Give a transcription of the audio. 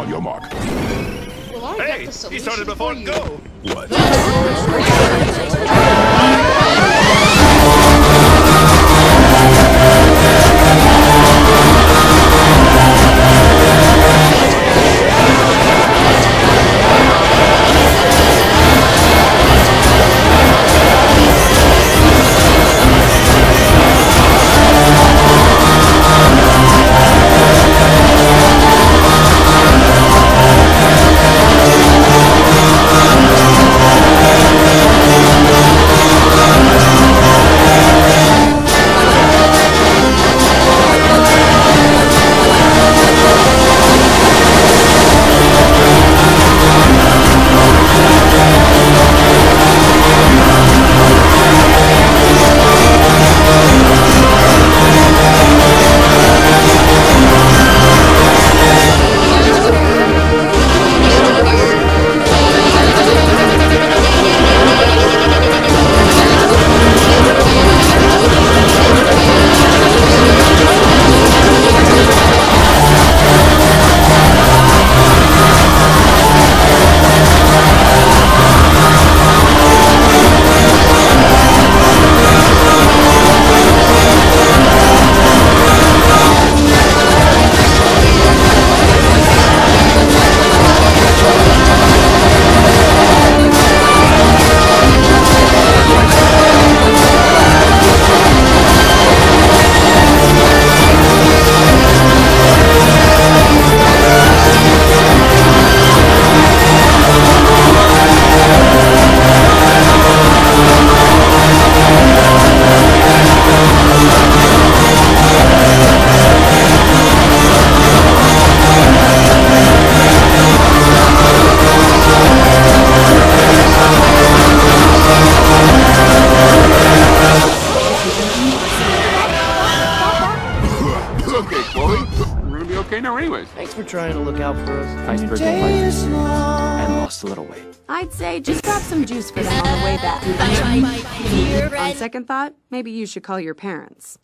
On your mark. Well, I Hey, got the he started before for you. go. What? okay, Chloe. We're gonna be okay now, anyways. Thanks for trying to look out for us. Iceberg went by for and lost a little weight. I'd say just grab some juice for them on the way back. On second thought, maybe you should call your parents.